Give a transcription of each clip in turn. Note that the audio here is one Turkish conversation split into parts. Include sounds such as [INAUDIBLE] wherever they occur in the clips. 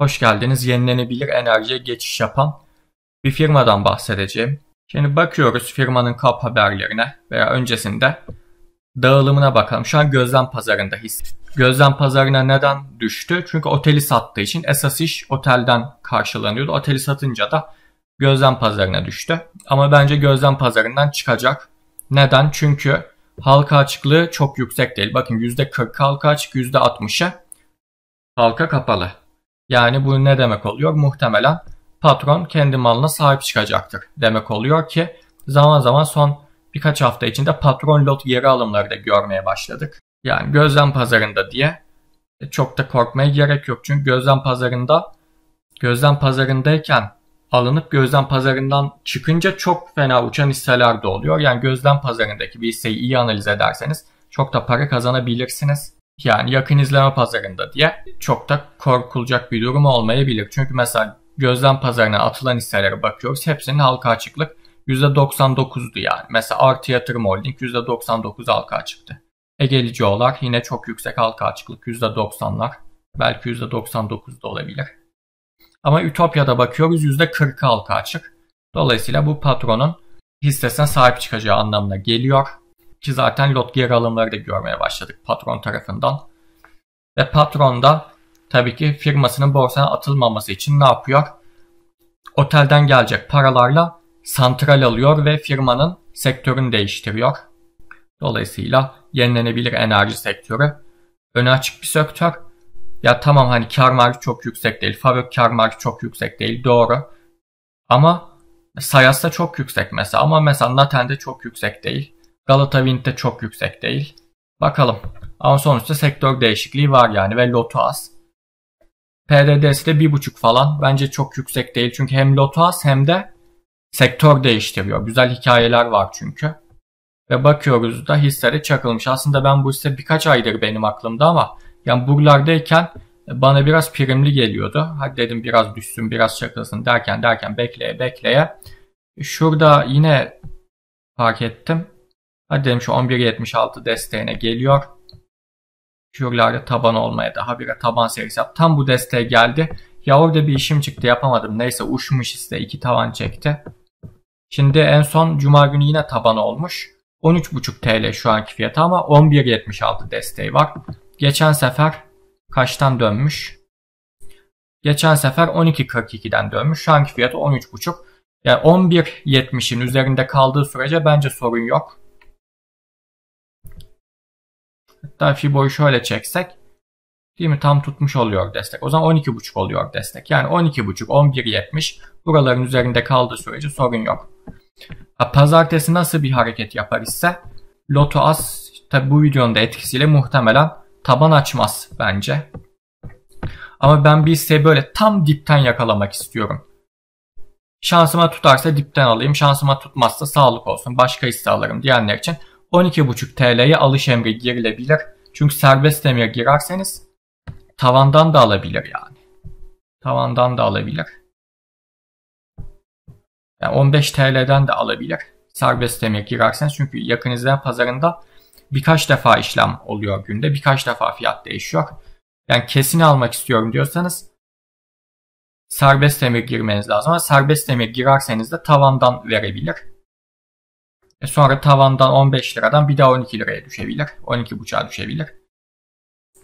Hoş geldiniz. Yenilenebilir enerjiye geçiş yapan bir firmadan bahsedeceğim. Şimdi bakıyoruz firmanın kap haberlerine veya öncesinde dağılımına bakalım. Şu an gözlem pazarında his. Gözlem pazarına neden düştü? Çünkü oteli sattığı için esas iş otelden karşılanıyordu. Oteli satınca da gözlem pazarına düştü. Ama bence gözlem pazarından çıkacak. Neden? Çünkü halka açıklığı çok yüksek değil. Bakın %40 halka açık, %60'ı halka kapalı. Yani bu ne demek oluyor? Muhtemelen patron kendi malına sahip çıkacaktır demek oluyor ki zaman zaman son birkaç hafta içinde patron lot geri alımları da görmeye başladık. Yani gözlem pazarında diye çok da korkmaya gerek yok. Çünkü gözlem pazarında gözlem pazarındayken alınıp gözlem pazarından çıkınca çok fena uçan hisseler de oluyor. Yani gözlem pazarındaki bir hisseyi iyi analiz ederseniz çok da para kazanabilirsiniz. Yani yakın izleme pazarında diye çok da korkulacak bir durum olmayabilir. Çünkü mesela gözlem pazarına atılan hisselere bakıyoruz. Hepsinin halka açıklık %99'du yani. Mesela Artı Yatırım Holding %99 halka açıktı. Egeli Coğlar yine çok yüksek halka açıklık %90'lar. Belki %99 da olabilir. Ama Ütopya'da bakıyoruz %40 halka açık. Dolayısıyla bu patronun hissesine sahip çıkacağı anlamına geliyor. Ki zaten lot geri alımları da görmeye başladık patron tarafından. Ve patron da tabii ki firmasının borsaya atılmaması için ne yapıyor? Otelden gelecek paralarla santral alıyor ve firmanın sektörünü değiştiriyor. Dolayısıyla yenilenebilir enerji sektörü öne açık bir sektör. Ya tamam hani kar marjı çok yüksek değil, fabrik kar marjı çok yüksek değil doğru. Ama Sayas da çok yüksek mesela ama mesela Naten de çok yüksek değil. Galata Wind çok yüksek değil. Bakalım. Ama sonuçta sektör değişikliği var yani ve lotu az. PDD'si de 1.5 falan. Bence çok yüksek değil. Çünkü hem lotu az hem de sektör değiştiriyor. Güzel hikayeler var çünkü. Ve bakıyoruz da hisleri çakılmış. Aslında ben bu hisse birkaç aydır benim aklımda ama yani buralardayken bana biraz primli geliyordu. Hadi dedim biraz düşsün biraz çakılsın derken derken bekleye bekleye. Şurada yine fark ettim. Hadi dedim şu 11.76 desteğine geliyor. Şuralarda taban olmaya daha bir taban serisi yap. Tam bu desteğe geldi. Ya orada bir işim çıktı yapamadım. Neyse uçmuş iste iki tavan çekti. Şimdi en son cuma günü yine taban olmuş. 13.5 TL şu anki fiyatı ama 11.76 desteği var. Geçen sefer kaçtan dönmüş? Geçen sefer 12.42'den dönmüş. Şu anki fiyatı 13.5. Yani 11.70'in üzerinde kaldığı sürece bence sorun yok. Hatta Fibo'yu şöyle çeksek değil mi tam tutmuş oluyor destek. O zaman 12.5 oluyor destek. Yani 12.5 11.70 buraların üzerinde kaldığı sürece sorun yok. Pazartesi nasıl bir hareket yapar ise Loto az tabi bu videonun da etkisiyle muhtemelen taban açmaz bence. Ama ben bir hisseyi böyle tam dipten yakalamak istiyorum. Şansıma tutarsa dipten alayım. Şansıma tutmazsa sağlık olsun. Başka hisse alırım diyenler için 12,5 TL'ye alış emri girilebilir. Çünkü serbest emir girerseniz tavandan da alabilir yani. Tavandan da alabilir. Yani 15 TL'den de alabilir. Serbest emir girerseniz çünkü yakın izlem pazarında birkaç defa işlem oluyor günde. Birkaç defa fiyat değişiyor. Yani kesin almak istiyorum diyorsanız serbest emir girmeniz lazım. Ama serbest emir girerseniz de tavandan verebilir. E sonra tavandan 15 liradan bir daha 12 liraya düşebilir. 12,5'a düşebilir.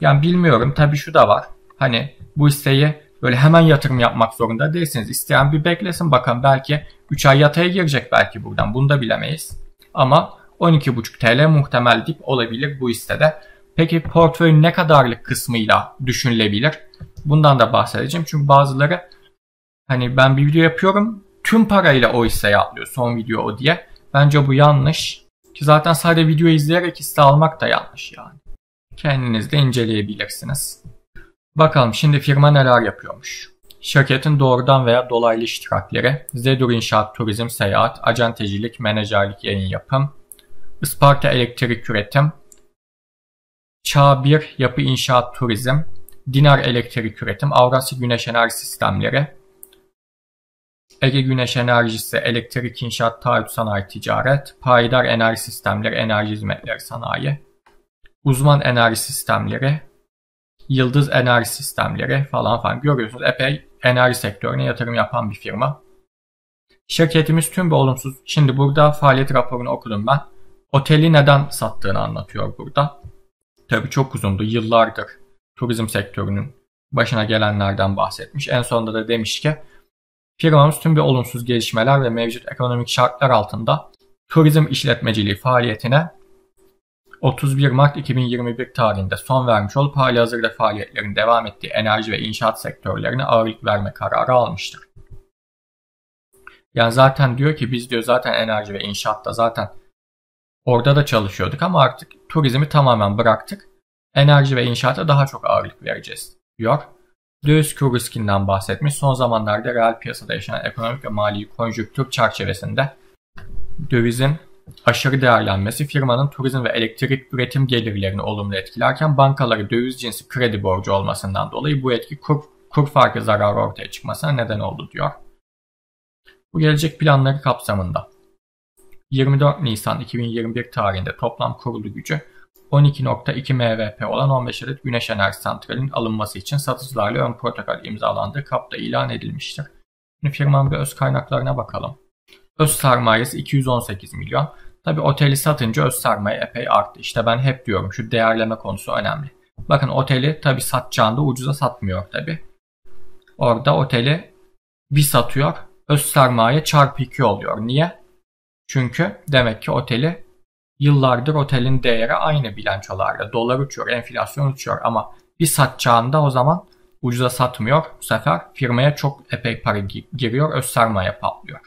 Yani bilmiyorum. Tabii şu da var. Hani bu hisseyi böyle hemen yatırım yapmak zorunda değilsiniz. İsteyen bir beklesin bakalım belki 3 ay yataya girecek belki buradan. Bunu da bilemeyiz. Ama 12,5 TL muhtemel dip olabilir bu hissede. Peki portföyün ne kadarlık kısmıyla düşünülebilir? Bundan da bahsedeceğim. Çünkü bazıları hani ben bir video yapıyorum tüm parayla o hisseyi atlıyor son video o diye. Bence bu yanlış. Ki zaten sadece video izleyerek hisse almak da yanlış yani. Kendiniz de inceleyebilirsiniz. Bakalım şimdi firma neler yapıyormuş. Şirketin doğrudan veya dolaylı iştirakleri, Zedur İnşaat Turizm Seyahat, Acentecilik, Menajerlik Yayın Yapım, Isparta Elektrik Üretim, Çağ 1 Yapı İnşaat Turizm, Dinar Elektrik Üretim, Avrasya Güneş Enerji Sistemleri, Ege Güneş Enerjisi, Elektrik İnşaat Taahhüt Sanayi Ticaret, Payidar Enerji Sistemleri, Enerji Hizmetleri Sanayi, Uzman Enerji Sistemleri, Yıldız Enerji Sistemleri falan falan görüyorsunuz. Epey enerji sektörüne yatırım yapan bir firma. Şirketimiz tüm bir olumsuz. Şimdi burada faaliyet raporunu okudum ben. Oteli neden sattığını anlatıyor burada. Tabii çok uzundu. Yıllardır turizm sektörünün başına gelenlerden bahsetmiş. En sonunda da demiş ki firmamız tüm bir olumsuz gelişmeler ve mevcut ekonomik şartlar altında turizm işletmeciliği faaliyetine 31 Mart 2021 tarihinde son vermiş olup hali hazırda faaliyetlerin devam ettiği enerji ve inşaat sektörlerine ağırlık verme kararı almıştır. Yani zaten diyor ki biz diyor zaten enerji ve inşaatta zaten orada da çalışıyorduk ama artık turizmi tamamen bıraktık. Enerji ve inşaata daha çok ağırlık vereceğiz diyor. Döviz kur riskinden bahsetmiş. Son zamanlarda reel piyasada yaşanan ekonomik ve mali konjüktür çerçevesinde dövizin aşırı değerlenmesi firmanın turizm ve elektrik üretim gelirlerini olumlu etkilerken bankaları döviz cinsi kredi borcu olmasından dolayı bu etki kur, kur farkı zararı ortaya çıkmasına neden oldu diyor. Bu gelecek planları kapsamında 24 Nisan 2021 tarihinde toplam kurulu gücü 12.2 MWP olan 15 adet güneş enerji santralinin alınması için satıcılarla ön protokol imzalandığı kapta ilan edilmiştir. Şimdi firmanın bir öz kaynaklarına bakalım. Öz sermayesi 218 milyon. Tabi oteli satınca öz sermaye epey arttı. İşte ben hep diyorum şu değerleme konusu önemli. Bakın oteli tabi satacağında ucuza satmıyor tabi. Orada oteli bir satıyor. Öz sermaye çarpı 2 oluyor. Niye? Çünkü demek ki oteli yıllardır otelin değeri aynı bilançolarda. Dolar uçuyor, enflasyon uçuyor ama bir satacağında o zaman ucuza satmıyor. Bu sefer firmaya çok epey para giriyor, öz sermaye patlıyor.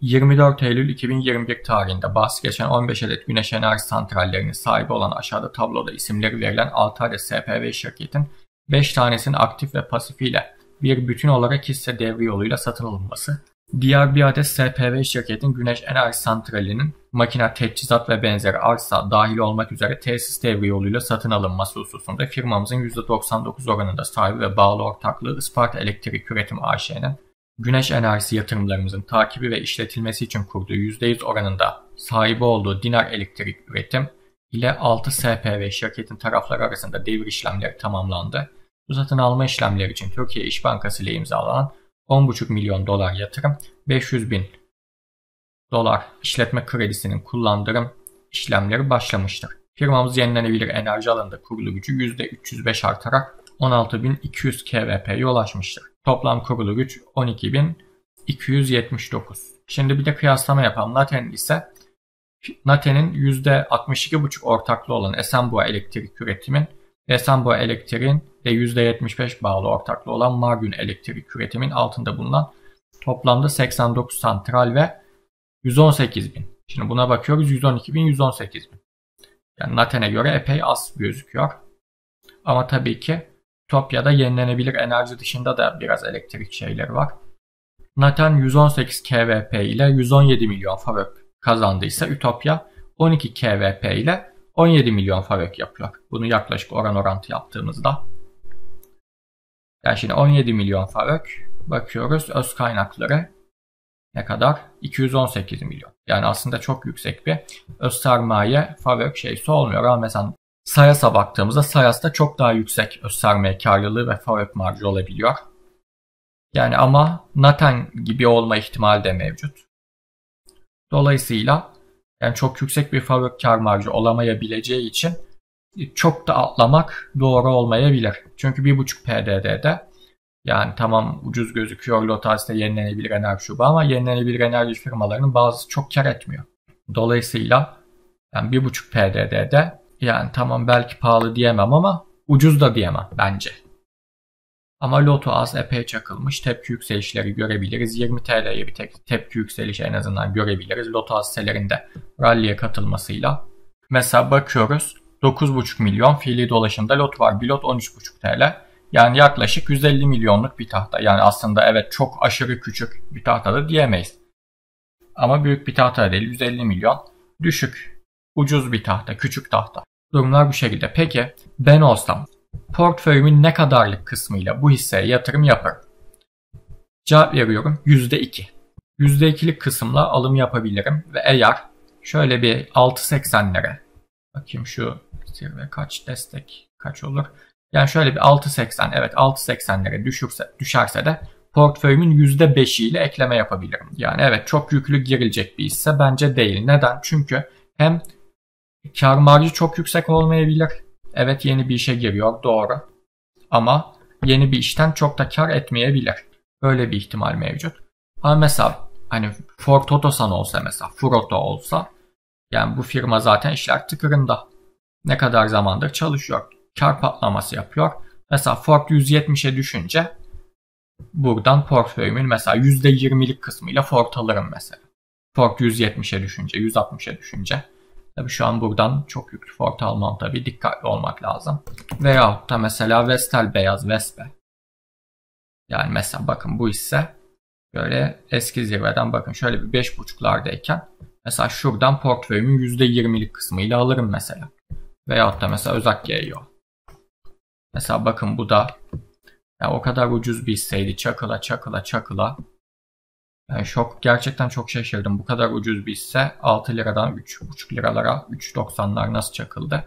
24 Eylül 2021 tarihinde bahsi geçen 15 adet güneş enerji santrallerinin sahibi olan aşağıda tabloda isimleri verilen 6 adet SPV şirketin 5 tanesinin aktif ve pasifiyle bir bütün olarak hisse devri yoluyla satın alınması, diğer bir adet SPV şirketin güneş enerji santralinin makine, teçhizat ve benzeri arsa dahil olmak üzere tesis devri yoluyla satın alınması hususunda firmamızın %99 oranında sahibi ve bağlı ortaklığı Isparta Elektrik Üretim AŞ'nin güneş enerjisi yatırımlarımızın takibi ve işletilmesi için kurduğu %100 oranında sahibi olduğu Dinar Elektrik Üretim ile 6 SPV şirketin tarafları arasında devir işlemleri tamamlandı. Bu satın alma işlemleri için Türkiye İş Bankası ile imzalanan 10,5 milyon dolar yatırım, 500 bin dolar işletme kredisinin kullandırım işlemleri başlamıştır. Firmamız yenilenebilir enerji alanında kurulu gücü %305 artarak 16.200 kVp'ye ulaşmıştır. Toplam kurulu güç 12.279. Şimdi bir de kıyaslama yapalım. Naten ise Naten'in %62,5 ortaklığı olan Esenboğa Elektrik Üretim'in Esenboğa Elektrik'in ve %75 bağlı ortaklığı olan Margün Elektrik Üretim'in altında bulunan toplamda 89 santral ve 118 bin. Şimdi buna bakıyoruz 112 bin 118 bin. Yani Naten'e göre epey az gözüküyor. Ama tabii ki Ütopya'da yenilenebilir enerji dışında da biraz elektrik şeyleri var. Naten 118 kVp ile 117 milyon farok kazandıysa Ütopya 12 kVp ile 17 milyon farok yapıyor. Bunu yaklaşık oran orantı yaptığımızda. Yani şimdi 17 milyon farok bakıyoruz öz kaynakları ne kadar? 218 milyon. Yani aslında çok yüksek bir öz sermaye farok şeysi olmuyor ama mesela Sayas'a baktığımızda Sayas'ta çok daha yüksek öz sermaye karlılığı ve fabrik marjı olabiliyor. Yani ama Naten gibi olma ihtimali de mevcut. Dolayısıyla yani çok yüksek bir fabrik kar marjı olamayabileceği için çok da atlamak doğru olmayabilir. Çünkü 1.5 PDD'de yani tamam ucuz gözüküyor Lotas'ta yenilenebilir enerji şubu ama yenilenebilir enerji firmalarının bazısı çok kar etmiyor. Dolayısıyla yani 1.5 PDD'de yani tamam belki pahalı diyemem ama ucuz da diyemem bence. Ama loto az epey çakılmış. Tepki yükselişleri görebiliriz. 20 TL'ye bir tek tepki yükselişi en azından görebiliriz. Loto hisselerinde rally'e katılmasıyla. Mesela bakıyoruz 9,5 milyon fiili dolaşımda lot var. Bir lot 13,5 TL. Yani yaklaşık 150 milyonluk bir tahta. Yani aslında evet çok aşırı küçük bir tahta da diyemeyiz. Ama büyük bir tahta değil 150 milyon. Düşük. Ucuz bir tahta, küçük tahta. Durumlar bu şekilde. Peki ben olsam portföyümün ne kadarlık kısmıyla bu hisseye yatırım yaparım? Cevap veriyorum %2. %2'lik kısımla alım yapabilirim ve eğer şöyle bir 6.80'lere bakayım şu zirve kaç destek kaç olur? Yani şöyle bir 6.80 evet 6.80'lere düşürse, düşerse de portföyümün %5'i ile ekleme yapabilirim. Yani evet çok yüklü girilecek bir hisse bence değil. Neden? Çünkü hem kar marjı çok yüksek olmayabilir. Evet yeni bir işe giriyor doğru. Ama yeni bir işten çok da kar etmeyebilir. Böyle bir ihtimal mevcut. Ama mesela hani Ford Otosan olsa mesela Froto olsa yani bu firma zaten işler tıkırında. Ne kadar zamandır çalışıyor. Kar patlaması yapıyor. Mesela Ford 170'e düşünce buradan portföyümün mesela %20'lik kısmıyla Ford alırım mesela. Ford 170'e düşünce, 160'e düşünce. Tabi şu an buradan çok yüklü Ford almam tabi dikkatli olmak lazım. Veyahut da mesela Vestel beyaz Vespe. Yani mesela bakın bu ise böyle eski zirveden bakın şöyle bir 5.5'lardayken mesela şuradan portföyümün %20'lik kısmıyla alırım mesela. Veyahut da mesela Özak GEO. Mesela bakın bu da ya o kadar ucuz bir hisseydi. Çakıla çakıla çakıla. Yani şok gerçekten çok şaşırdım. Bu kadar ucuz bir hisse 6 liradan 3,5 liralara 3.90'lar nasıl çakıldı?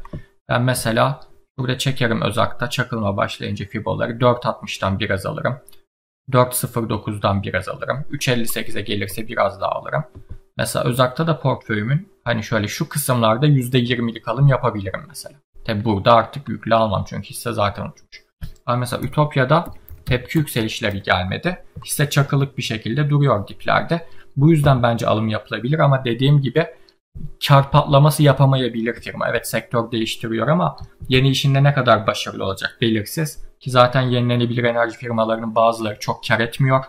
Ben mesela burada çekerim Özak'ta çakılma başlayınca fiboları 4.60'dan biraz alırım. 4.09'dan biraz alırım. 3.58'e gelirse biraz daha alırım. Mesela Özak'ta da portföyümün hani şöyle şu kısımlarda %20'lik alım yapabilirim mesela. Tabi burada artık yüklü almam çünkü hisse zaten uçmuş. Ama mesela Ütopya'da tepki yükselişleri gelmedi. Hisse çakılık bir şekilde duruyor diplerde. Bu yüzden bence alım yapılabilir ama dediğim gibi kar patlaması yapamayabilir firma. Evet sektör değiştiriyor ama yeni işinde ne kadar başarılı olacak belirsiz. Ki zaten yenilenebilir enerji firmalarının bazıları çok kar etmiyor.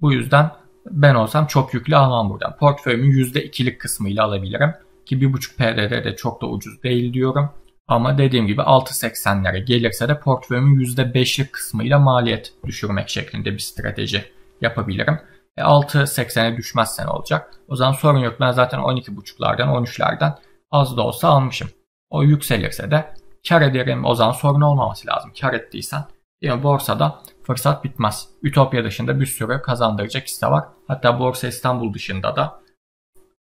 Bu yüzden ben olsam çok yüklü almam buradan. Portföyümün %2'lik kısmıyla alabilirim. Ki 1.5 PDD de çok da ucuz değil diyorum. Ama dediğim gibi 6.80'lere gelirse de portföyümün %5'lik kısmıyla maliyet düşürmek şeklinde bir strateji yapabilirim. E 6.80'e düşmezse ne olacak? O zaman sorun yok. Ben zaten 12.5'lardan 13'lerden az da olsa almışım. O yükselirse de kar ederim. O zaman sorun olmaması lazım. Kar ettiysen yani borsada fırsat bitmez. Ütopya dışında bir sürü kazandıracak hisse var. Hatta Borsa İstanbul dışında da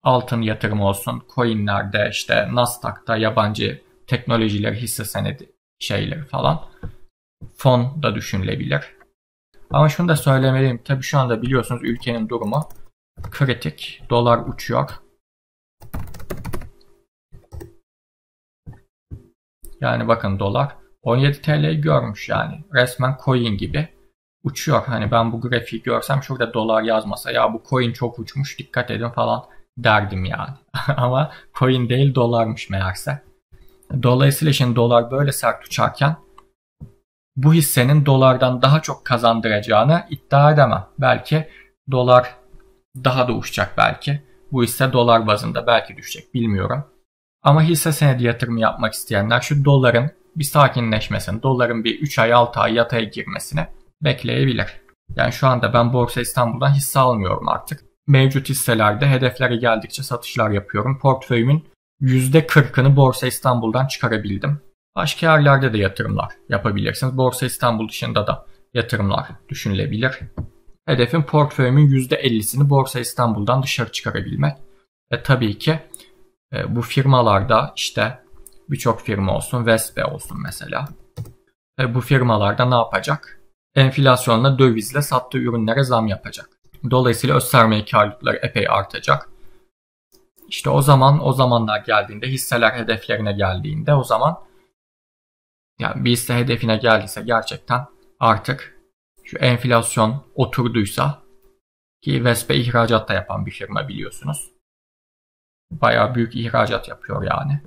altın yatırım olsun, coinlerde işte Nasdaq'ta yabancı teknolojiler, hisse senedi şeyleri falan fon da düşünülebilir. Ama şunu da söylemeliyim. Tabi şu anda biliyorsunuz ülkenin durumu kritik. Dolar uçuyor. Yani bakın dolar 17 TL görmüş yani. Resmen coin gibi uçuyor. Hani ben bu grafiği görsem şurada dolar yazmasa ya bu coin çok uçmuş dikkat edin falan derdim yani. [LAUGHS] Ama coin değil dolarmış meğerse. Dolayısıyla şimdi dolar böyle sert uçarken bu hissenin dolardan daha çok kazandıracağını iddia edemem. Belki dolar daha da uçacak belki. Bu hisse dolar bazında belki düşecek bilmiyorum. Ama hisse senedi yatırımı yapmak isteyenler şu doların bir sakinleşmesini, doların bir 3 ay 6 ay yataya girmesini bekleyebilir. Yani şu anda ben Borsa İstanbul'dan hisse almıyorum artık. Mevcut hisselerde hedeflere geldikçe satışlar yapıyorum. Portföyümün %40'ını Borsa İstanbul'dan çıkarabildim. Başka yerlerde de yatırımlar yapabilirsiniz. Borsa İstanbul dışında da yatırımlar düşünülebilir. Hedefim portföyümün %50'sini Borsa İstanbul'dan dışarı çıkarabilmek. Ve tabii ki e, bu firmalarda işte birçok firma olsun, Vespe olsun mesela. E, bu firmalarda ne yapacak? Enflasyonla dövizle sattığı ürünlere zam yapacak. Dolayısıyla öz sermaye karlılıkları epey artacak. İşte o zaman o zamanlar geldiğinde hisseler hedeflerine geldiğinde o zaman yani bir hisse hedefine geldiyse gerçekten artık şu enflasyon oturduysa ki Vespe ihracat da yapan bir firma biliyorsunuz. Bayağı büyük ihracat yapıyor yani.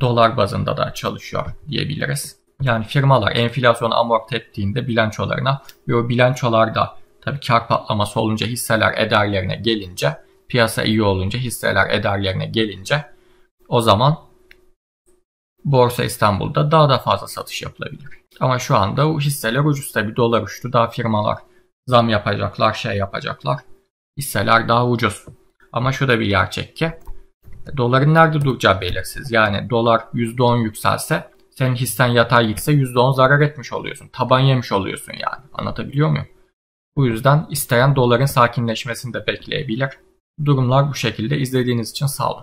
Dolar bazında da çalışıyor diyebiliriz. Yani firmalar enflasyonu amorti ettiğinde bilançolarına ve o bilançolarda tabii kar patlaması olunca hisseler ederlerine gelince piyasa iyi olunca hisseler ederlerine gelince o zaman Borsa İstanbul'da daha da fazla satış yapılabilir. Ama şu anda hisseler ucuz tabi dolar uçtu daha firmalar zam yapacaklar şey yapacaklar. Hisseler daha ucuz. Ama şu da bir gerçek ki doların nerede duracağı belirsiz. Yani dolar %10 yükselse senin hissen yatay gitse %10 zarar etmiş oluyorsun. Taban yemiş oluyorsun yani. Anlatabiliyor muyum? Bu yüzden isteyen doların sakinleşmesini de bekleyebilir. Durumlar bu şekilde. İzlediğiniz için sağ olun.